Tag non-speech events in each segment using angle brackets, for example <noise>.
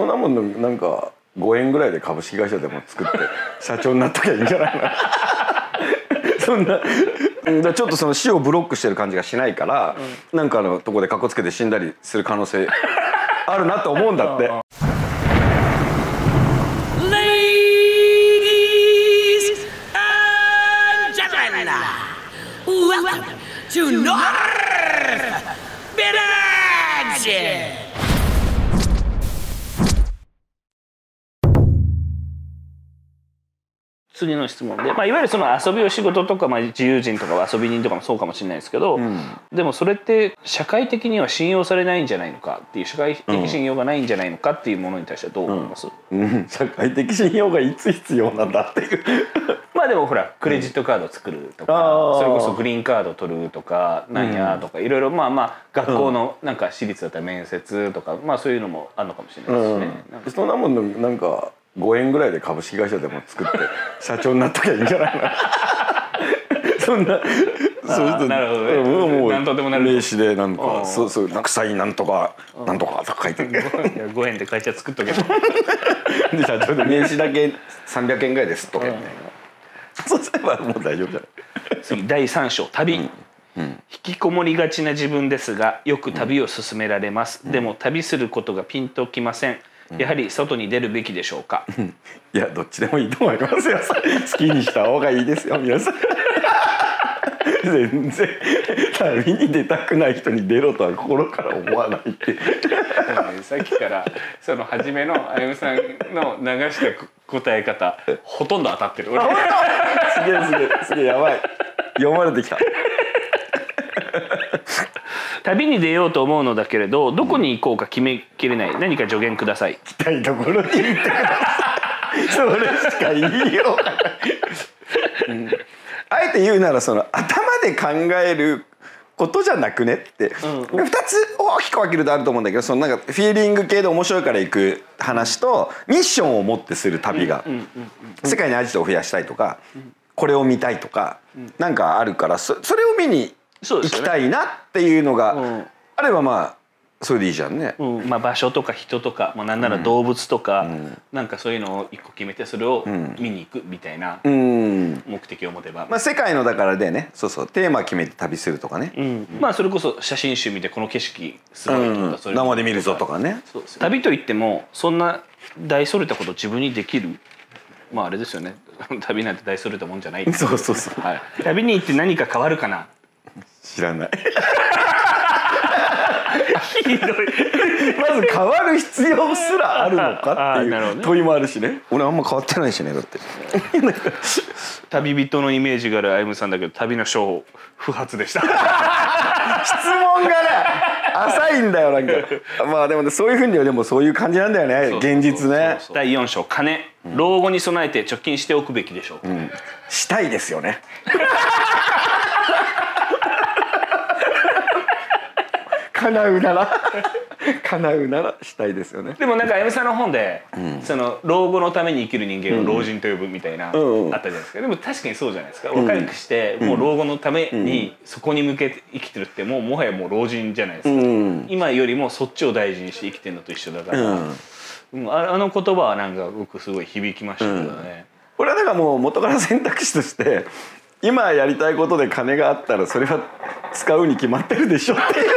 そんなもんなんか5円ぐらいで株式会社でも作って <laughs> 社長になっときゃいいんじゃないの？<laughs> そんな。だちょっとその死をブロックしてる感じがしないから、うん、なんかのとこでかっこつけて死んだりする可能性 <laughs> あるなと思うんだって。Welcome to North 次の質問で、まあ、いわゆるその遊びを仕事とか、まあ、自由人とか遊び人とかもそうかもしれないですけど、うん、でもそれって社会的には信用されないんじゃないのかっていう社会的信用がないんじゃないのかっていうものに対してはどう思います、うん。うん、社会的信用がいつ必要なんだっていう。<laughs> まあでもほらクレジットカード作るとか、それこそグリーンカード取るとかなんやとかいろいろまあまあ学校のなんか私立だったら面接とか、まあそういうのもあるのかもしれないですね。そんなもんなんか5円ぐらいで株式会社でも作って社長になっときゃいいんじゃないの？<laughs> そんな。<laughs> そうすると。なるほど、ね、もう何とでもなる。名刺でなんかそうそうなんかサインなんとかなんとかとか書いて5円 <laughs> で会社作っとけば。で社長で。名刺だけ300円ぐらいですとかみたいなそうすればもう大丈夫じゃない？次第3章旅、うん。うん、引きこもりがちな自分ですがよく旅を進められます、うん、でも旅することがピンときませんやはり外に出るべきでしょうか、<laughs> いやどっちでもいいと思いますよ。<laughs> 好きにした方がいいですよ皆さん。<laughs> 全然旅に出たくない人に出ろとは心から思わないって。さっきからその初めのあゆむさんの流した答え方ほとんど当たってる。すげえすげえすげえやばい。読まれてきた旅に出ようと思うのだけれどどこに行こうか決めきれない。何か助言ください。行きたいところに行ってください。それしか言いようん、あえて言うならその頭で考えることじゃなくねって、うん、2つ大きく分けるとあると思うんだけどそのなんかフィーリング系で面白いから行く話とミッションを持ってする旅が世界にアジトを増やしたいとかこれを見たいとかなんかあるからそれを見に行きたいなっていうのがあればまあそれでいいじゃんね、うん。まあ、場所とか人とかもうなんなら動物とか、うん、なんかそういうのを一個決めてそれを見に行くみたいな目的を持てば、まあ、世界のだからでね。そうそう。テーマ決めて旅するとかね、うん、まあそれこそ写真集見てこの景色すごいとか、うん、生で見るぞとかね。旅といってもそんな大それたこと自分にできるまああれですよね。<laughs> 旅なんて大それたもんじゃない。そうそうそう、はい、旅に行って何か変わるかな知らない。ひどい。まず変わる必要すらあるのかっていう問いもあるしね。俺あんま変わってないしねだって。旅人のイメージがある歩夢さんだけど旅の章不発でした。<laughs> 質問がね浅いんだよなんか。まあでも、ね、そういうふうにはでもそういう感じなんだよね現実ね。第4章金、老後に備えて貯金しておくべきでしょう、うん、したいですよね叶うなら。<laughs> 叶うならしたいですよね。でもなんか M さんの本で、うん、その老後のために生きる人間を老人と呼ぶみたいな、うん、あったじゃないですか。でも確かにそうじゃないですか。若くして、もう老後のためにそこに向けて生きてるってもうもはやもう老人じゃないですか、今よりもそっちを大事にして生きてるのと一緒だから、あの言葉はなんか僕すごい響きましたけどね、これはだからもう元から選択肢として今やりたいことで金があったらそれは使うに決まってるでしょっていう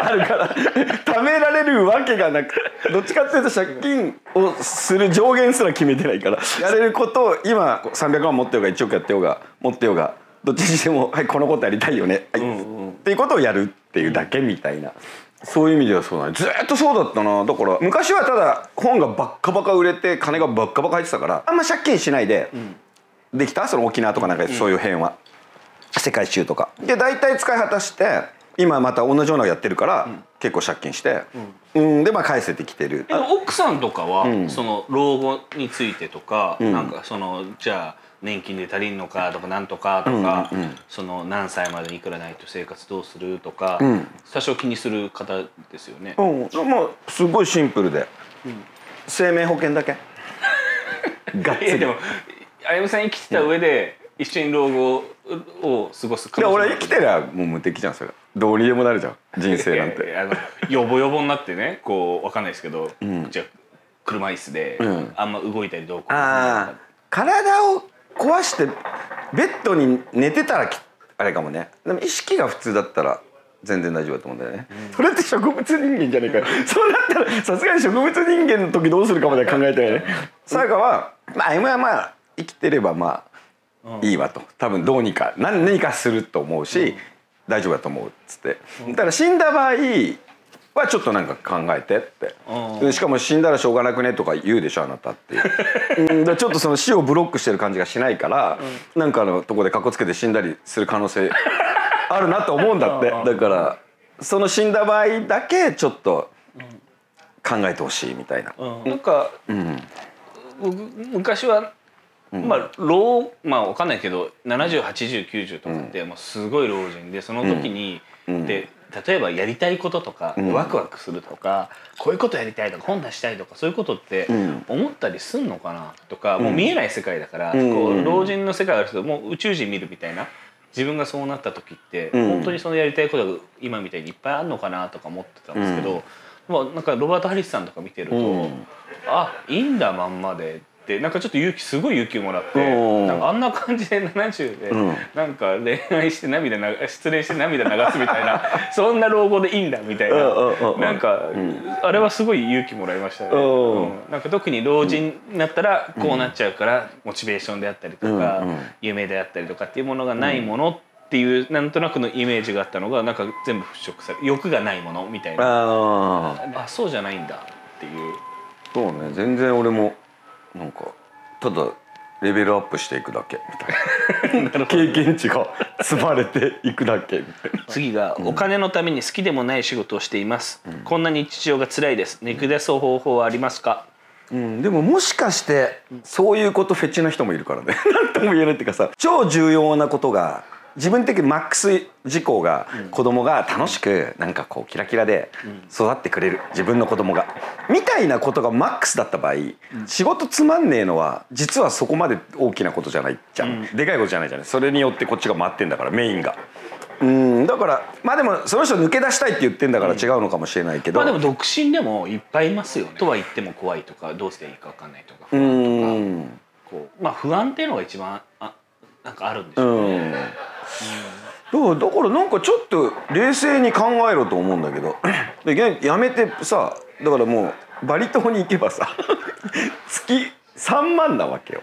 あるから。貯められるわけがなくどっちかっていうと借金をする上限すら決めてないから。やれることを今300万持ってようが1億やってようが持ってようがどっちにしても「はいこのことやりたいよね」はい、うんうん、っていうことをやるっていうだけみたいな。そういう意味ではそうだねずっとそうだったな。だから昔はただ本がバッカバカ売れて金がバッカバカ入ってたからあんま借金しないで、うん。できた？その沖縄とかなんかそういう辺は、うん、世界一周とか。で大体使い果たして今また同じようなのやってるから、結構借金して、うん、でまあ返せてきてる。奥さんとかは、その老後についてとか、うん、なんかそのじゃあ年金で足りんのかとかなんとかとか、うん。うん、その何歳までにいくらないと生活どうするとか、うん、多少気にする方ですよね。うん、まあすごいシンプルで、うん、生命保険だけ。<laughs> がっつり。でもあゆむさん生きてた上で一緒に老後を過ごすいや俺生きてりゃもう無敵じゃんそれどうにでもなるじゃん人生なんて。あのヨボヨボになってねこうわかんないですけど、うん、じゃ車椅子で、うん。あんま動いたりどうこう体を壊してベッドに寝てたらきあれかもね。でも意識が普通だったら全然大丈夫だと思うんだよね、それって植物人間じゃねえかよ。そうなったらさすがに植物人間の時どうするかまで考えたよね。さやかはまあ今はまあ生きてればまあいいわと。多分どうにか何何かすると思うし、大丈夫だと思うっつって。だから死んだ場合はちょっとなんか考えてって。うん。でしかも死んだらしょうがなくねとか言うでしょあなたって。い <laughs> うちょっとその死をブロックしてる感じがしないから、なんかのとこでかっこつけて死んだりする可能性あるなと思うんだって。うん。だからその死んだ場合だけちょっと考えてほしいみたいな。うん。なんかうん。僕昔は、まあ老まあわかんないけど708090とかってもうすごい老人でその時に、うん。で例えばやりたいこととか、ん。ワクワクするとかこういうことやりたいとか本出したいとかそういうことってん。思ったりすんのかな？とか、もう見えない世界だから、うん。こう老人の世界がある人もう宇宙人見るみたいな。自分がそうなった時って、うん。本当にそのやりたいことが今みたいにいっぱいあるのかなとか思ってたんですけど、まあ、なんかロバート・ハリスさんとか見てると、うん。あいいんだまんまでってなんかちょっと勇気すごい勇気もらって、うん。なんかあんな感じで70で、うん。なんか恋愛して涙な失恋して涙流すみたいな <laughs> そんな老後でいいんだみたいな、なんか、あれはすごい勇気もらいましたね、うん。うん。なんか特に老人になったらこうなっちゃうから、モチベーションであったりとか、夢であったりとかっていうものがないものっていうなんとなくのイメージがあったのがなんか全部払拭され欲がないものみたいな。あああそうじゃないんだっていう。そうね。全然俺もなんかただレベルアップしていくだけみたいな。<laughs> 経験値が積まれていくだけ。みたいな次が、お金のために好きでもない仕事をしています、こんな日常が辛いです。抜け出す方法はありますか？うん、でももしかしてそういうことフェチの人もいるからね。<laughs> 何とも言えないっていうかさ超重要なことが自分的にマックス事項が子供が楽しくなんかこうキラキラで育ってくれる自分の子供が。みたいなことがマックスだった場合仕事つまんねえのは実はそこまで大きなことじゃないじゃん、でかいことじゃないじゃない。それによってこっちが回ってんだからメインが。うんだからまあでもその人抜け出したいって言ってんだから違うのかもしれないけど、まあでも独身でもいっぱいいますよね。とは言っても怖いとかどうしていいか分かんないとかう不安んとかこう。まあ不安っていうのが一番あなんかあるんでしうょうね、んだからだからなんかちょっと冷静に考えろと思うんだけど。<clears throat> でやめてさだからもうバリ島に行けばさ <laughs> 月3万なわけよ、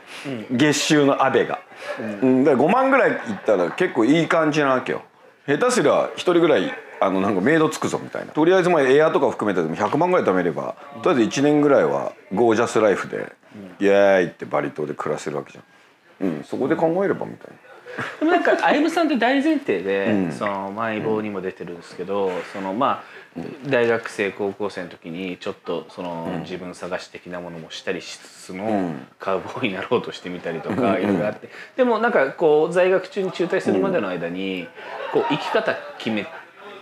月収のアベが、うん、だから5万ぐらい行ったら結構いい感じなわけよ。下手すりゃ1人ぐらいあのなんかメイドつくぞみたいな。とりあえずまあエアとか含めてでも100万ぐらい貯めればとりあえず1年ぐらいはゴージャスライフで、イエーイってバリ島で暮らせるわけじゃん、うん、そこで考えればみたいな。でもなんか歩夢さんって大前提で、うん。そのマイボーにも出てるんですけど、そのまあ大学生高校生の時にちょっとその、自分探し的なものもしたりしつつも、ん。カウボーイになろうとしてみたりとかいろいろあって。でもなんかこう在学中に中退するまでの間に、こう生き方決め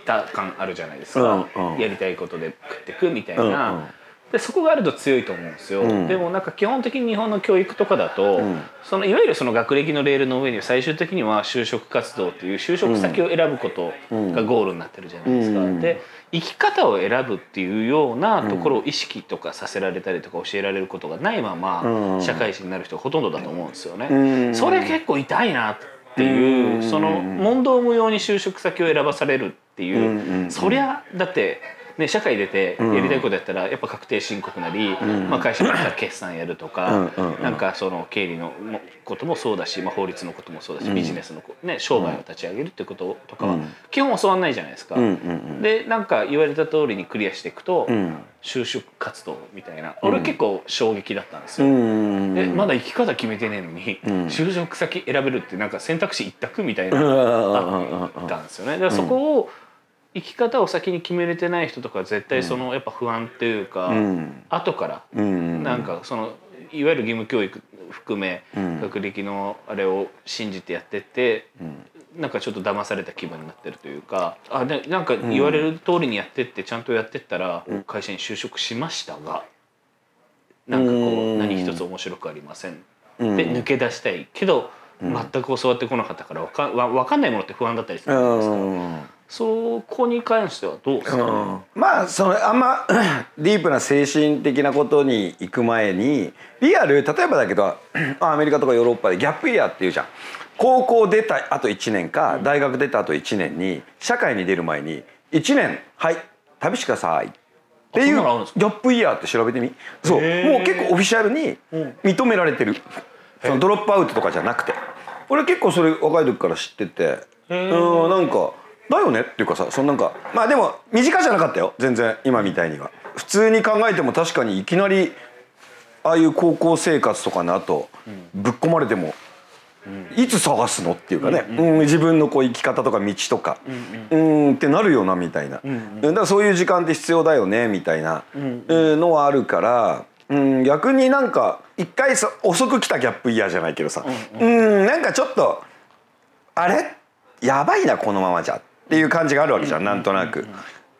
た感あるじゃないですか、うん。うん。やりたいことで食ってくみたいな。でそこがあると強いと思うんですよ、うん。でもなんか基本的に日本の教育とかだと、ん。そのいわゆるその学歴のレールの上に最終的には就職活動っていう就職先を選ぶことがゴールになってるじゃないですか。うん。で生き方を選ぶっていうようなところを意識とかさせられたりとか教えられることがないままうん。社会人になる人がほとんどだと思うんですよね。うん。それ結構痛いなっていう、うん。その問答無用に就職先を選ばされるっていう、うん。そりゃだって、ね、社会出てやりたいことやったらやっぱ確定申告なり、ん。まあ、会社だったら決算やるとか、うん。うん。うん。なんかその経理のこともそうだし、まあ、法律のこともそうだし、ビジネスのこ、ね、商売を立ち上げるってこととかはうん。基本教わんないじゃないですか。うん。うん。でなんか言われた通りにクリアしていくと、うん。就職活動みたいな。俺結構衝撃だったんですうよ。ん。えまだ生き方決めてねえのに、ん。就職先選べるってなんか選択肢一択みたいな、うんあったんですよね。だからそこを生き方を先に決めれてない人とかは絶対そのやっぱ不安っていうか、うん。後からうん。なんかそのいわゆる義務教育含め、うん。学歴のあれを信じてやってって、ん。なんかちょっと騙された気分になってるというかあでなんか言われる通りにやってってちゃんとやってったら会社に就職しましたが、なんかこう何一つ面白くありませんで抜け出したいけど、全く教わってこなかったからわかわわかんないものって不安だったりするじゃないですか。うん。そこに関してはどうですか、ね、まあそのあんま <clears throat> ディープな精神的なことに行く前にリアル例えばだけど <clears throat> アメリカとかヨーロッパでギャップイヤーっていうじゃん。高校出たあと1年か大学出たあと1年に社会に出る前に1年はい旅してください。っていうギャップイヤーって調べてみ？そう。もう結構オフィシャルに認められてる。そのドロップアウトとかじゃなくて俺結構それ若い時から知っててうんなんかだよねっていうかさそのなんかまあでも身近じゃなかったよ全然今みたいには。普通に考えても確かにいきなりああいう高校生活とかの後ぶっ込まれてもいつ探すのっていうかね、うん、自分のこう生き方とか道とか、うん、うん。ってなるよなみたいな、だからそういう時間って必要だよねみたいなのはあるから、うん、逆になんか一回遅く来たギャップイヤーじゃないけどさ、うん、なんかちょっとあれ？やばいなこのままじゃ。っていう感じがあるわけじゃんなんとなく。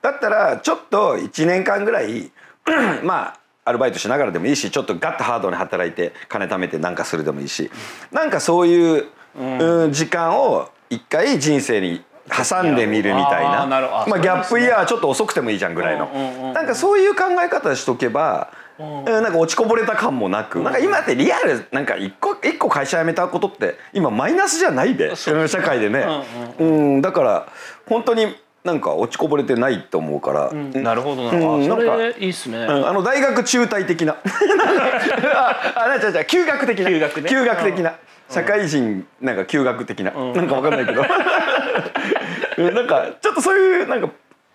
だったらちょっと1年間ぐらい <clears throat> まあアルバイトしながらでもいいしちょっとガッとハードに働いて金貯めて何かするでもいいし。なんかそういう、うん、時間を一回人生に挟んでみるみたいな。まあ、ギャップイヤーちょっと遅くてもいいじゃんぐらいの、なんかそういう考え方しとけば、うん、なんか落ちこぼれた感もなく、なんか今ってリアルなんか一個一個会社辞めたことって今マイナスじゃないで。社会でね、うんだから本当になんか落ちこぼれてないと思うから、うん、なるほどな、うん、それいいっすね、うん、あの大学中退的な。<laughs> ああなちゃちゃ休学的な。休学,、ね、休学的な、社会人なんか休学的な、うん、なんかわかんないけど。<laughs> なんかちょっとそういうなんか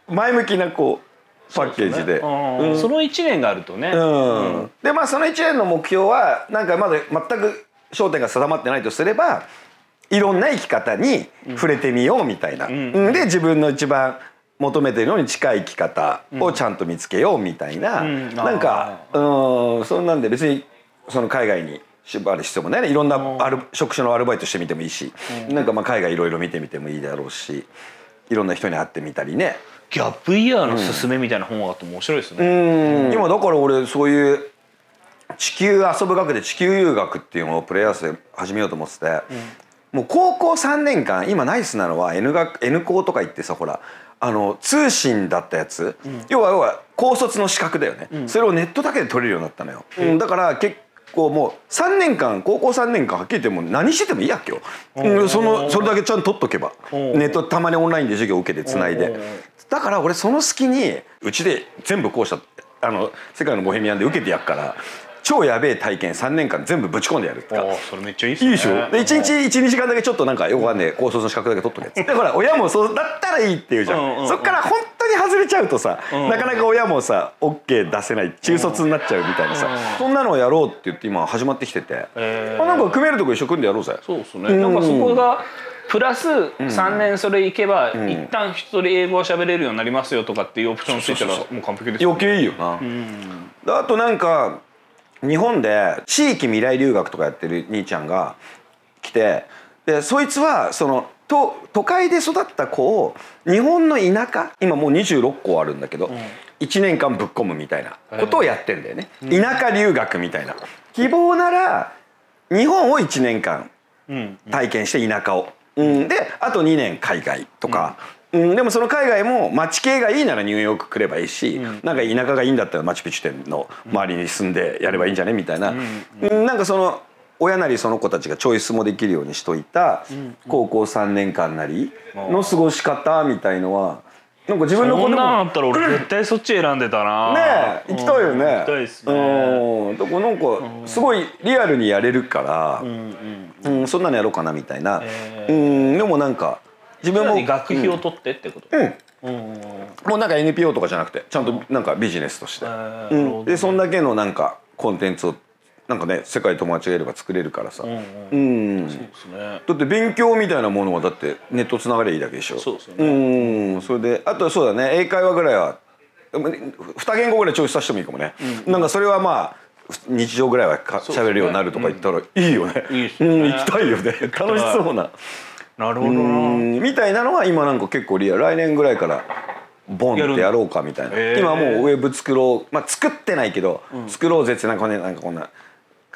前向きなこうパッケージで、ね。うん、その1年があるとね、うん。でまあその1年の目標はなんかまだ全く焦点が定まってないとすればいろんな生き方に触れてみようみたいな、うん、で自分の一番求めてるのに近い生き方をちゃんと見つけようみたいな、うん、なんかうん。そんなんで別にその海外に縛る必要もないね。いろんなある職種のアルバイトしてみてもいいし、うん、なんかまあ海外いろいろ見てみてもいいだろうし。いろんな人に会ってみたりね。ギャップイヤーのすすめみたいな本があって面白いですね。うん、今だから俺そういう地球遊ぶ学で地球遊学っていうのをプレイヤースで始めようと思ってて、もう高校3年間今ナイスなのは N 学 N 校とか行ってさほらあの通信だったやつ、うん、要は要は高卒の資格だよね、うん、それをネットだけで取れるようになったのよ、うん、だから結構もう3年間高校3年間はっきり言っても何しててもいいやっけよ、うん、そのそれだけちゃんと取っとけば。ネットたまにオンラインで授業受けてつないで。だから俺その隙にうちで全部こうしたあの世界のボヘミアンで受けてやっから超やべえ体験3年間全部ぶち込んでやるとか。それめっちゃいいっすね。いいでしょ。で1日12時間だけちょっとなんかよくわかんねえ高卒の資格だけ取っとけでほら親もそうだったらいいっていうじゃん。うんうん、そっから本当に外れちゃうとさ、うんうん、なかなか親もさ OK 出せない中卒になっちゃうみたいなさ、うんうん、そんなのをやろうって言って今始まってきてて、えー、なんか組めるとこ一緒組んでやろうぜ。そうですね、うん、なん。かそこがプラス3年それいけば、うん、一旦一人英語は喋れるようになりますよとかっていうオプションついたらもう完璧ですよ、ね、余計いいよな、うん、あとなんか日本で地域未来留学とかやってる兄ちゃんが来てでそいつはその都都会で育った子を日本の田舎今もう26校あるんだけど、うん、1年間ぶっ込むみたいなことをやってんだよね、うん、田舎留学みたいな。希望なら日本を1年間体験して田舎を、うん、であと2年海外とか、うん、でもその海外も街系がいいならニューヨーク来ればいいし、うん、なんか田舎がいいんだったらマチュピチュ店の周りに住んでやればいいんじゃね？みたいな、うん、なんかその親なりその子たちがチョイスもできるようにしといた高校3年間なりの過ごし方みたいのはなんか自分の子供そんなんあったら俺絶対そっち選んでたな。ね行きたいよね。行きたいですね。うん。だからなんかすごいリアルにやれるからうんそんなのやろうかなみたいな。うん。でもなんか自分も学費を取ってってこと、うん。もうなんか NPO とかじゃなくてちゃんとなんかビジネスとして、うん、でそんだけのなんかコンテンツをなんかね世界友達がいれば作れるからさ。うん、そうですね。だって勉強みたいなものはだってネットつながりゃいいだけでしょ。そうですよね。うん。それであとそうだね英会話ぐらいは2言語ぐらいチョイスさせてもいいかもね、うん、なんかそれはまあ日常ぐらいはしゃべるようになるとか言ったらいいよね、いいね。うん、行きたいよね。楽しそうな。なるほどみたいなのは今なんか結構リアル。来年ぐらいからボンってやろうかみたいな、今もうウェブ作ろう。まあ作ってないけど、うん、作ろうぜってなんかねなんかこんな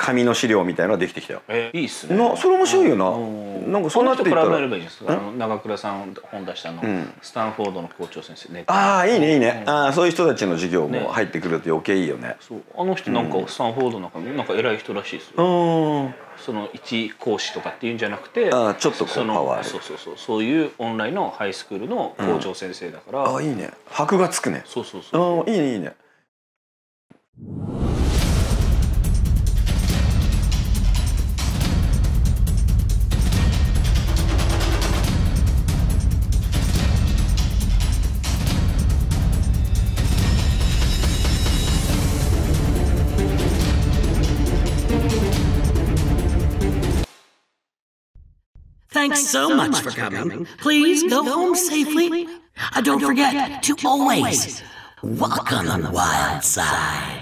紙の資料みたいのができてきたよ。えいいっすね。なそれ面白いよな。なんかそうなっていったら。この人からやればいいんですかあの長倉さん本出したあの、スタンフォードの校長先生ねああいいねいいね。ああそういう人たちの授業も入ってくると余計いいよね。そう。あの人なんかスタンフォードなんかなんか偉い人らしいですよ。うん。その一講師とかっていうんじゃなくてあーちょっとこうパワーそうそうそう。そういうオンラインのハイスクールの校長先生だから、ああいいね。箔がつくね。そうそうそうああいいねいいね。Thanks so much for coming. Please go home safely. Uh, don't forget to always walk on the wild side.